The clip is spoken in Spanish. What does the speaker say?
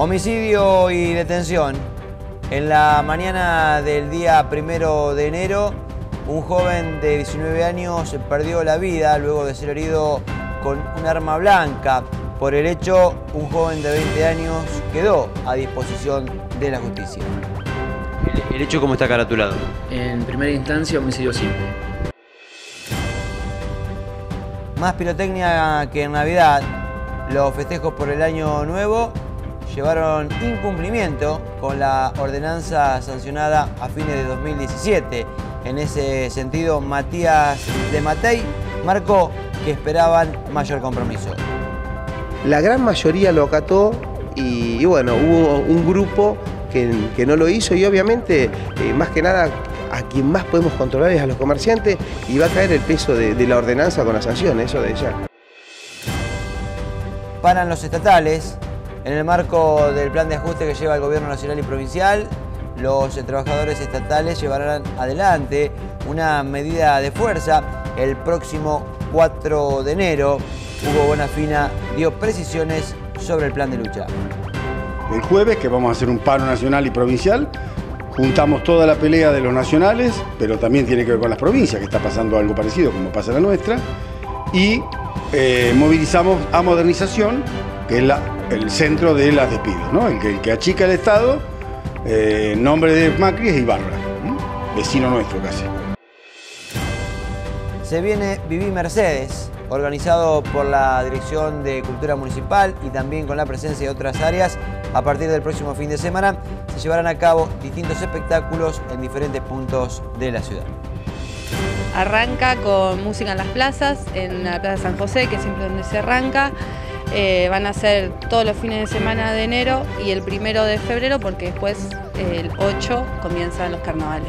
Homicidio y detención. En la mañana del día primero de enero, un joven de 19 años perdió la vida luego de ser herido con un arma blanca. Por el hecho, un joven de 20 años quedó a disposición de la justicia. ¿El, hecho cómo está caratulado? En primera instancia, homicidio simple. Más pirotecnia que en Navidad, los festejos por el Año Nuevo llevaron incumplimiento con la ordenanza sancionada a fines de 2017. En ese sentido, Matías de Matei marcó que esperaban mayor compromiso. La gran mayoría lo acató y, bueno, hubo un grupo que, no lo hizo y obviamente, eh, más que nada, a quien más podemos controlar es a los comerciantes y va a caer el peso de, de la ordenanza con la sanción, eso de ya. Paran los estatales, en el marco del plan de ajuste que lleva el gobierno nacional y provincial, los trabajadores estatales llevarán adelante una medida de fuerza el próximo 4 de enero. Hugo Bonafina dio precisiones sobre el plan de lucha. El jueves, que vamos a hacer un paro nacional y provincial, juntamos toda la pelea de los nacionales, pero también tiene que ver con las provincias, que está pasando algo parecido como pasa la nuestra, y eh, movilizamos a modernización, que es la el centro de las despidos, ¿no? el, que, achica el Estado, eh, en nombre de Macri es Ibarra, vecino nuestro casi. Se viene Viví Mercedes, organizado por la Dirección de Cultura Municipal y también con la presencia de otras áreas. A partir del próximo fin de semana se llevarán a cabo distintos espectáculos en diferentes puntos de la ciudad. Arranca con música en las plazas, en la Plaza San José, que es siempre donde se arranca. Eh, van a ser todos los fines de semana de enero y el primero de febrero porque después el 8 comienzan los carnavales.